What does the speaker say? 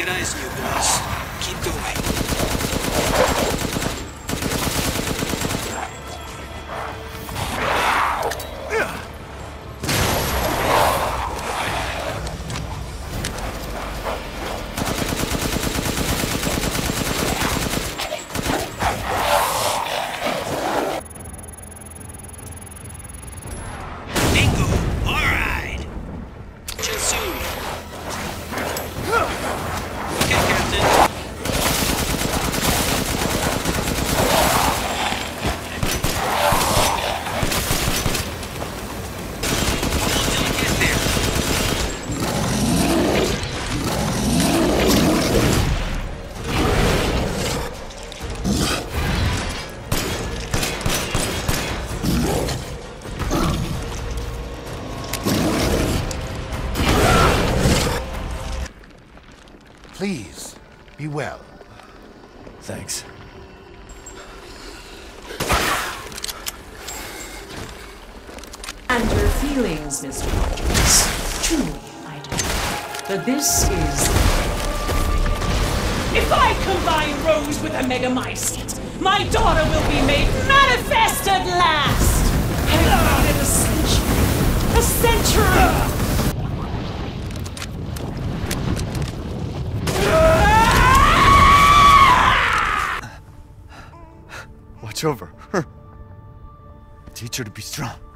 get recognize you, boys. Keep going. Please, be well. Thanks. And your feelings, Mr. Rogers. Truly, I do. But this is. If I combine Rose with a Megamycete, my daughter will be made manifest at last! I've waited a century! A century! Watch over her. Teach her to be strong.